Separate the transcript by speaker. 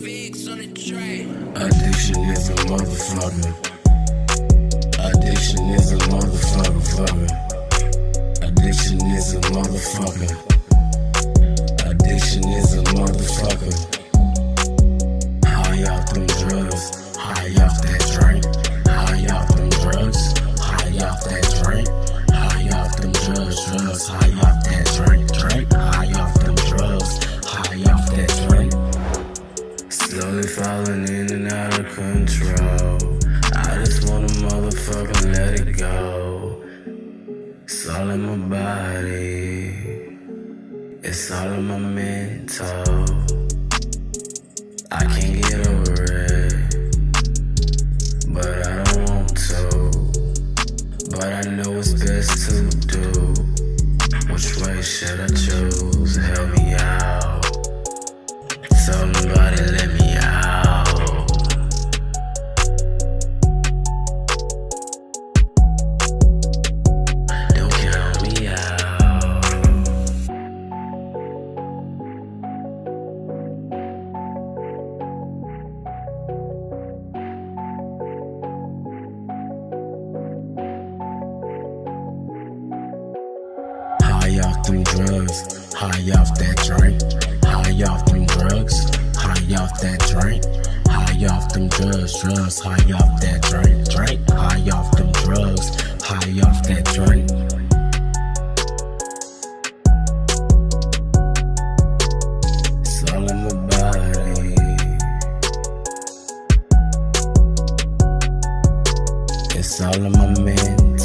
Speaker 1: Addiction is a motherfucker. Addiction is a motherfucker. Fucker. Addiction is a motherfucker. Addiction is a motherfucker. High off them drugs. High off that drink. Falling in and out of control. I just wanna motherfucker let it go. It's all in my body. It's all in my mental. I can't get over it. But I don't want to. But I know it's best to do. Which way should I choose? Off them drugs, high off that drink, high off them drugs, high off that drink, high off them drugs, drugs, high off that drink, drink, high off them drugs, high off that drink. It's all in my body. It's all in my mental.